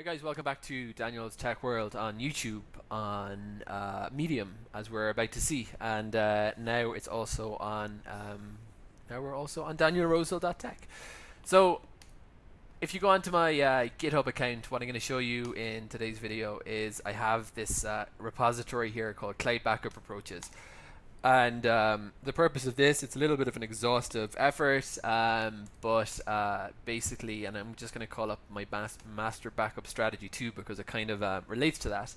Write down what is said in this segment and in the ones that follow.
Hey guys, welcome back to Daniel's Tech World on YouTube on uh, Medium, as we're about to see, and uh, now it's also on. Um, now we're also on DanielRosehill.tech. So, if you go onto my uh, GitHub account, what I'm going to show you in today's video is I have this uh, repository here called Cloud Backup Approaches. And um, the purpose of this, it's a little bit of an exhaustive effort, um, but uh, basically, and I'm just going to call up my mas master backup strategy too because it kind of uh, relates to that.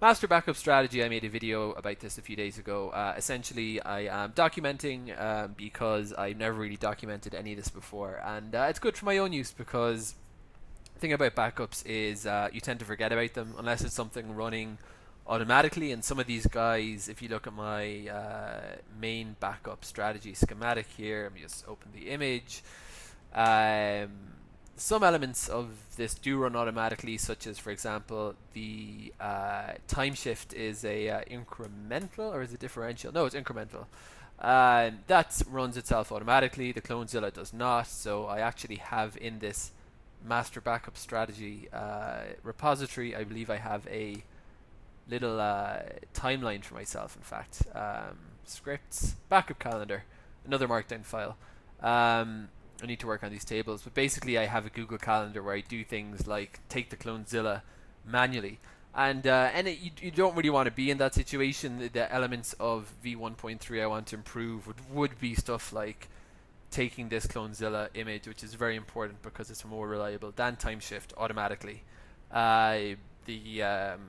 Master backup strategy, I made a video about this a few days ago. Uh, essentially, I am documenting um, because I've never really documented any of this before, and uh, it's good for my own use because the thing about backups is uh, you tend to forget about them unless it's something running automatically and some of these guys if you look at my uh, main backup strategy schematic here let me just open the image. Um, some elements of this do run automatically such as for example the uh, time shift is a uh, incremental or is it differential? No it's incremental. Um, that runs itself automatically. The clonezilla does not. So I actually have in this master backup strategy uh, repository I believe I have a little uh, timeline for myself. In fact, um, scripts, backup calendar, another Markdown file. Um, I need to work on these tables, but basically, I have a Google Calendar where I do things like take the Clonezilla manually. And uh, and it, you, you don't really want to be in that situation. The, the elements of V1.3 I want to improve would, would be stuff like taking this Clonezilla image, which is very important because it's more reliable than Timeshift automatically. Uh, the um,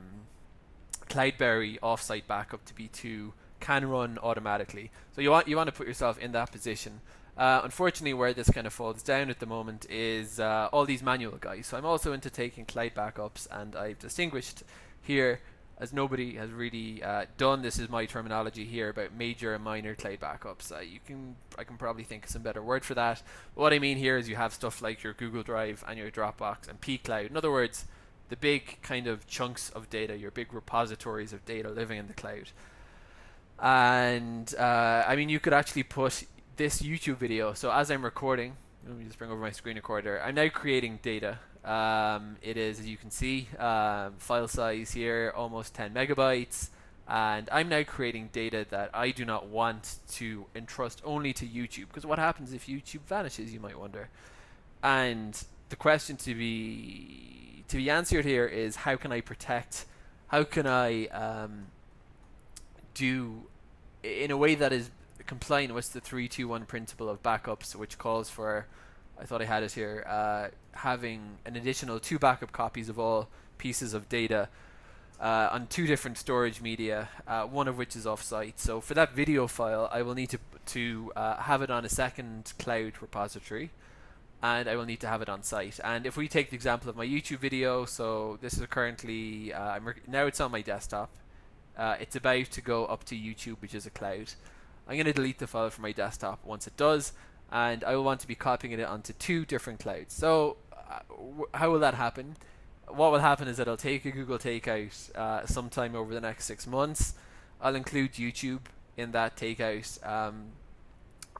Cloudberry offsite backup to B2 can run automatically. So you want you want to put yourself in that position. Uh, unfortunately, where this kind of falls down at the moment is uh, all these manual guys. So I'm also into taking cloud backups, and I've distinguished here, as nobody has really uh, done. This is my terminology here about major and minor cloud backups. Uh, you can I can probably think of some better word for that. But what I mean here is you have stuff like your Google Drive and your Dropbox and pCloud. In other words, the big kind of chunks of data, your big repositories of data living in the cloud. And uh, I mean, you could actually put this YouTube video. So as I'm recording, let me just bring over my screen recorder. I'm now creating data. Um, it is, as you can see, um, file size here almost 10 megabytes. And I'm now creating data that I do not want to entrust only to YouTube. Because what happens if YouTube vanishes, you might wonder. And the question to be to be answered here is how can I protect, how can I um, do in a way that is compliant with the 321 principle of backups, which calls for, I thought I had it here, uh, having an additional two backup copies of all pieces of data uh, on two different storage media, uh, one of which is offsite. So for that video file, I will need to to uh, have it on a second cloud repository and I will need to have it on site. And if we take the example of my YouTube video, so this is currently, uh, now it's on my desktop. Uh, it's about to go up to YouTube, which is a cloud. I'm going to delete the file from my desktop once it does, and I will want to be copying it onto two different clouds. So uh, how will that happen? What will happen is that I'll take a Google Takeout uh, sometime over the next six months. I'll include YouTube in that takeout. Um,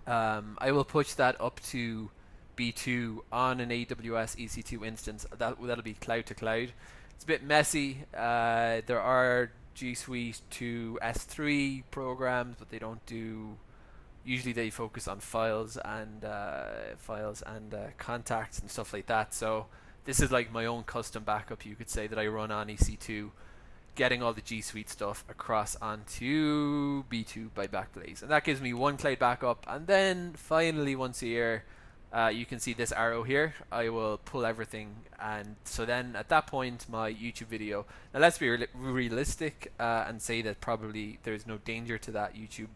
um, I will push that up to B2 on an AWS EC2 instance. That that'll be cloud to cloud. It's a bit messy. Uh, there are G Suite to S3 programs, but they don't do. Usually they focus on files and uh, files and uh, contacts and stuff like that. So this is like my own custom backup, you could say, that I run on EC2, getting all the G Suite stuff across onto B2 by Backblaze, and that gives me one cloud backup. And then finally, once a year, uh, you can see this arrow here. I will pull everything, and so then at that point, my YouTube video. Now let's be re realistic uh, and say that probably there's no danger to that YouTube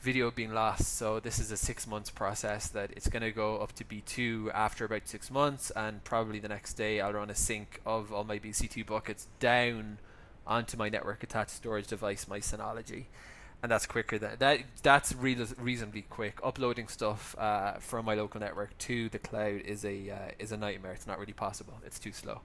video being lost. So this is a six months process that it's going to go up to B2 after about six months, and probably the next day I'll run a sync of all my BC2 buckets down onto my network attached storage device, my Synology and that's quicker than that. That's re- reasonably quick. Uploading stuff uh, from my local network to the cloud is a uh, is a nightmare. It's not really possible. It's too slow.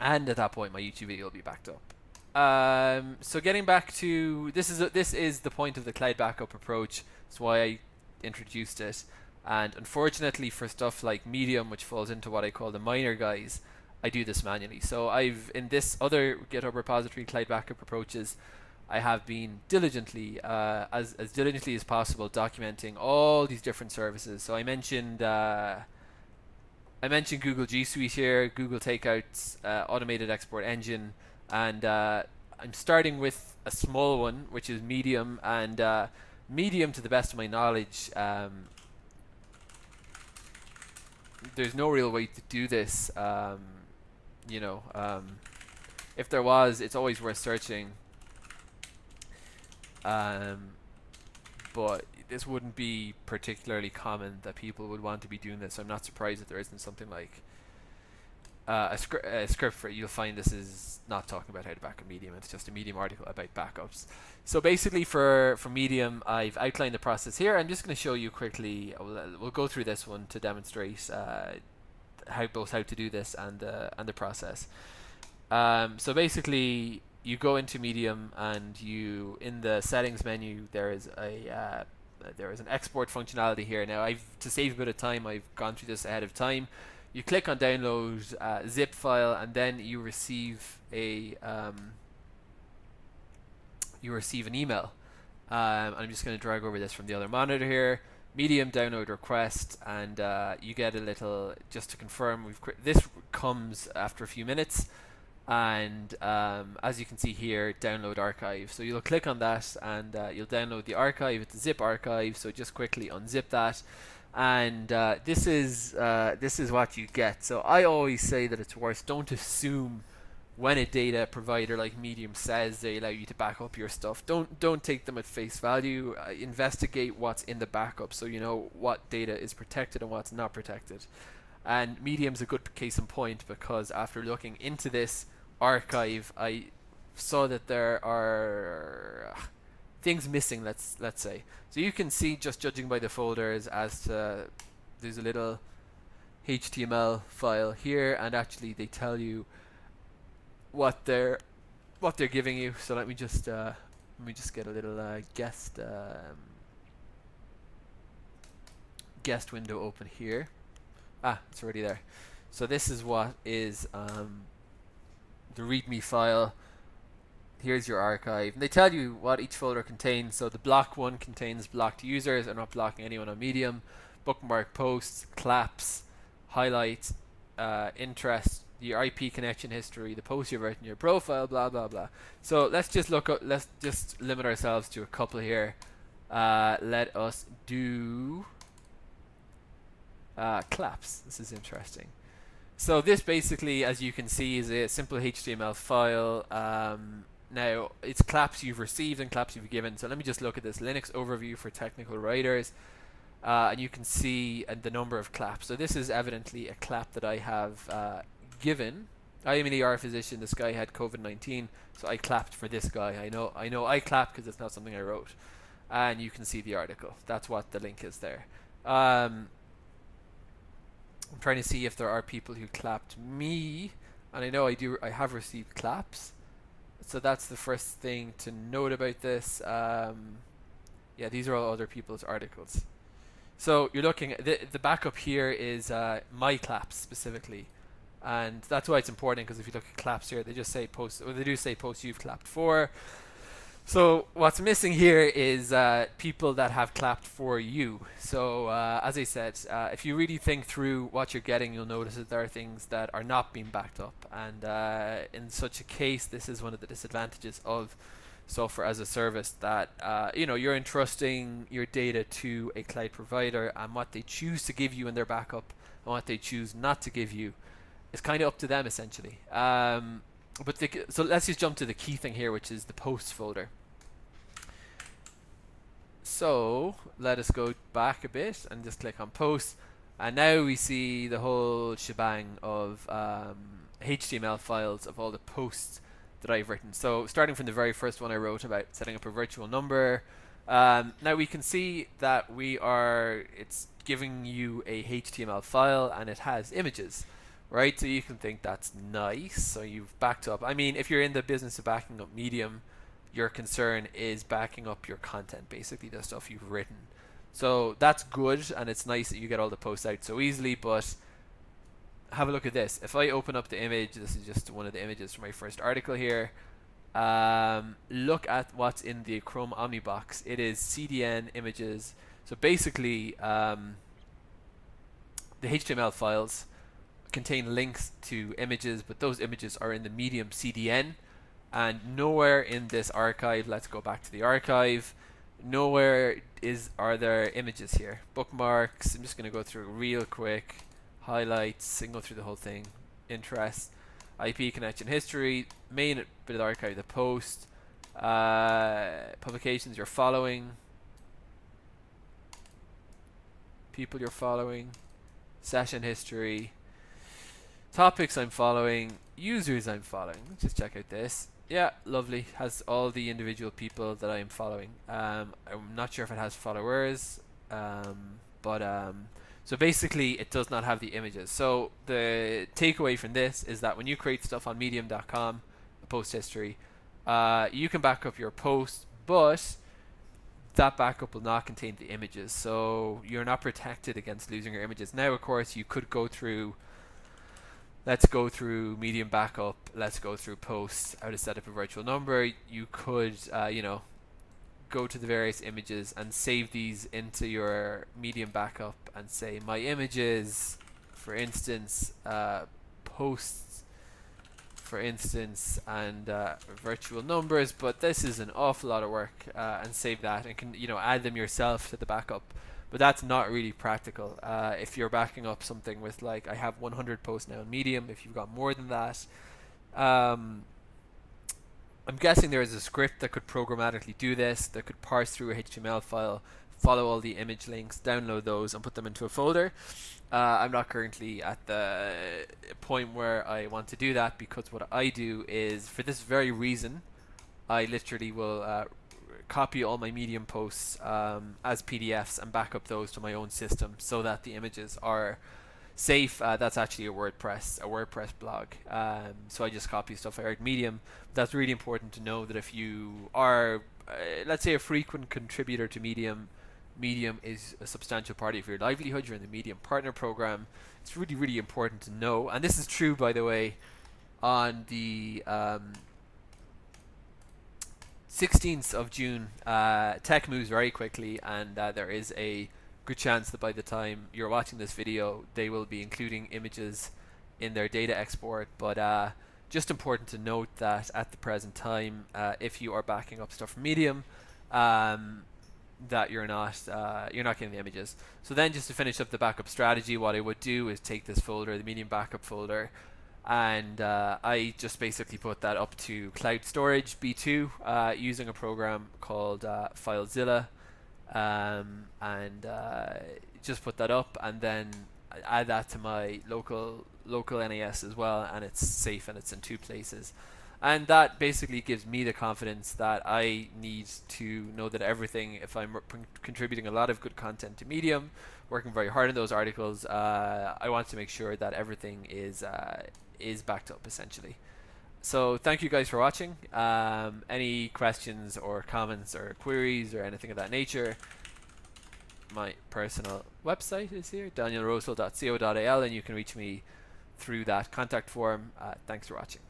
And at that point, my YouTube video will be backed up. Um, so getting back to this is a, this is the point of the cloud backup approach. That's why I introduced it. And unfortunately, for stuff like Medium, which falls into what I call the minor guys, I do this manually. So I've in this other GitHub repository, Cloud Backup Approaches, I have been diligently, uh, as as diligently as possible, documenting all these different services. So I mentioned. Uh, I mentioned Google G Suite here, Google Takeouts, uh, automated export engine, and uh, I'm starting with a small one, which is Medium, and uh, Medium, to the best of my knowledge, um, there's no real way to do this. Um, you know, um, if there was, it's always worth searching. Um, but this wouldn't be particularly common that people would want to be doing this. So I'm not surprised that there isn't something like uh, a, scri- a, script for it. You'll find this is not talking about how to back a Medium. It's just a Medium article about backups. So basically, for for Medium, I've outlined the process here. I'm just going to show you quickly. We'll, we'll, go through this one to demonstrate uh, how both how to do this and uh, and the process. Um, so basically, you go into Medium and you in the settings menu there is a uh, there is an export functionality here. Now, I've to save a bit of time, I've gone through this ahead of time. You click on download uh, zip file, and then you receive a um, you receive an email. Um, I'm just going to drag over this from the other monitor here. Medium download request, and uh, you get a little just to confirm. We've this comes after a few minutes and um, as you can see here download archive. So you'll click on that and uh, you'll download the archive. It's a zip archive so just quickly unzip that. And uh, this is uh, this is what you get. So I always say that it's worse don't assume when a data provider like Medium says they allow you to back up your stuff. Don't don't take them at face value. Uh, investigate what's in the backup so you know what data is protected and what's not protected. And Medium's a good case in point because after looking into this archive, I saw that there are things missing. Let's let's say. So you can see just judging by the folders as to there's a little HTML file here, and actually they tell you what they're what they're giving you. So let me just uh, let me just get a little uh, guest um, guest window open here. Ah, it's already there. So this is what is um, the README file. Here's your archive. And they tell you what each folder contains. So the block one contains blocked users. I'm not blocking anyone on Medium. Bookmark posts, claps, highlights, uh, interest, your IP connection history, the posts you've written, your profile, blah blah blah. So let's just look. Up, let's just limit ourselves to a couple here. Uh, let us do uh, claps. This is interesting. So this basically, as you can see, is a simple HTML file. Um, now, it's claps you've received and claps you've given. So let me just look at this Linux overview for technical writers. Uh, and you can see uh, the number of claps. So this is evidently a clap that I have uh, given. I am an ER physician. This guy had COVID-19, so I clapped for this guy. I know, I know, I clapped because it's not something I wrote. And you can see the article. That's what the link is there. Um, I'm trying to see if there are people who clapped me, and I know I do. I have received claps, so that's the first thing to note about this. Um, yeah, these are all other people's articles. So you're looking at the the backup here is uh, my claps specifically, and that's why it's important because if you look at claps here, they just say post. Or they do say post you've clapped for. So what's missing here is uh, people that have clapped for you. So uh, as I said, uh, if you really think through what you're getting, you'll notice that there are things that are not being backed up. And uh, in such a case, this is one of the disadvantages of software as a service that uh, you know you're entrusting your data to a cloud provider, and what they choose to give you in their backup and what they choose not to give you is kind of up to them essentially. Um, but the, so let's just jump to the key thing here, which is the posts folder. So let us go back a bit and just click on post. And now we see the whole shebang of um, HTML files of all the posts that I've written. So starting from the very first one I wrote about setting up a virtual number. Um, now we can see that we are, it's giving you a HTML file and it has images, right? So you can think that's nice. So you've backed up. I mean, if you're in the business of backing up Medium, your concern is backing up your content, basically the stuff you've written. So that's good, and it's nice that you get all the posts out so easily. But have a look at this. If I open up the image, this is just one of the images from my first article here. Um, look at what's in the Chrome Omnibox. It is CDN images. So basically, um, the HTML files contain links to images, but those images are in the Medium CDN, and nowhere in this archive. Let's go back to the archive. Nowhere is are there images here. Bookmarks. I'm just going to go through real quick. Highlights. And go through the whole thing. Interests. IP connection history. Main bit of the archive. The post. Uh, publications you're following. People you're following. Session history Topics I'm following, users I'm following. Let's just check out this. Yeah, lovely. Has all the individual people that I'm following. Um, I'm not sure if it has followers, um, but um, so basically it does not have the images. So the takeaway from this is that when you create stuff on Medium.com, a post history, uh, you can back up your post, but that backup will not contain the images. So you're not protected against losing your images. Now, of course, you could go through let's go through medium backup, let's go through posts, how to set up a virtual number. You could, uh, you know, go to the various images and save these into your medium backup and say my images, for instance, uh, posts, for instance, and uh, virtual numbers. But this is an awful lot of work, uh, and save that and can you know add them yourself to the backup but that's not really practical. Uh, if you're backing up something with like I have 100 posts now in Medium, if you've got more than that, um, I'm guessing there is a script that could programmatically do this, that could parse through a HTML file, follow all the image links, download those, and put them into a folder. Uh, I'm not currently at the point where I want to do that because what I do is, for this very reason, I literally will uh, copy all my Medium posts um, as PDFs and back up those to my own system so that the images are safe. Uh, that's actually a WordPress, a WordPress blog. Um, so I just copy stuff I heard Medium. That's really important to know that if you are, uh, let's say, a frequent contributor to Medium, Medium is a substantial part of your livelihood. You're in the Medium Partner Program. It's really, really important to know. And this is true, by the way, on the um, 16th of June, uh, tech moves very quickly, and uh, there is a good chance that by the time you're watching this video, they will be including images in their data export. But uh, just important to note that at the present time, uh, if you are backing up stuff from Medium, um, that you're not uh, you're not getting the images. So then, just to finish up the backup strategy, what I would do is take this folder, the Medium backup folder, and uh, I just basically put that up to cloud storage B2 uh, using a program called uh, FileZilla, um, and uh, just put that up, and then add that to my local local NAS as well, and it's safe and it's in two places. And that basically gives me the confidence that I need to know that everything, if I'm contributing a lot of good content to Medium, working very hard on those articles, uh, I want to make sure that everything is uh, is backed up essentially. So thank you guys for watching. Um, any questions or comments or queries or anything of that nature, my personal website is here, danielrosehill.co.il, and you can reach me through that contact form. Uh, thanks for watching.